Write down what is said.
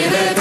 Feel it